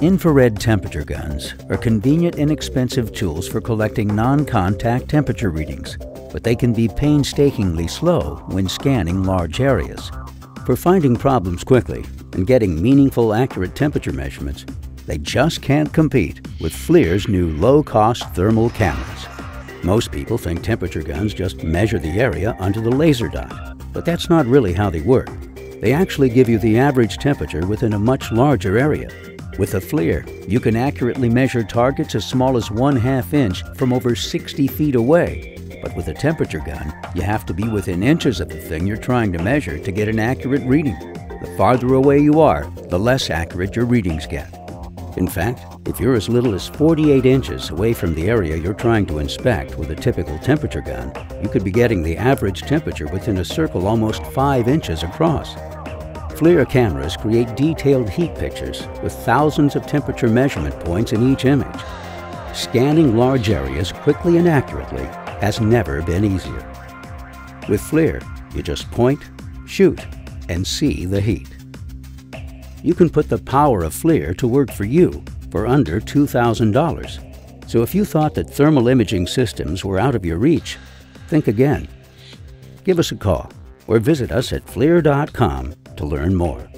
Infrared temperature guns are convenient, inexpensive tools for collecting non-contact temperature readings, but they can be painstakingly slow when scanning large areas. For finding problems quickly and getting meaningful, accurate temperature measurements, they just can't compete with FLIR's new low-cost thermal cameras. Most people think temperature guns just measure the area under the laser dot, but that's not really how they work. They actually give you the average temperature within a much larger area, with a FLIR, you can accurately measure targets as small as one half inch from over 60 feet away. But with a temperature gun, you have to be within inches of the thing you're trying to measure to get an accurate reading. The farther away you are, the less accurate your readings get. In fact, if you're as little as 48 inches away from the area you're trying to inspect with a typical temperature gun, you could be getting the average temperature within a circle almost 5 inches across. FLIR cameras create detailed heat pictures with thousands of temperature measurement points in each image. Scanning large areas quickly and accurately has never been easier. With FLIR, you just point, shoot, and see the heat. You can put the power of FLIR to work for you for under $2,000. So if you thought that thermal imaging systems were out of your reach, think again. Give us a call or visit us at FLIR.com to learn more.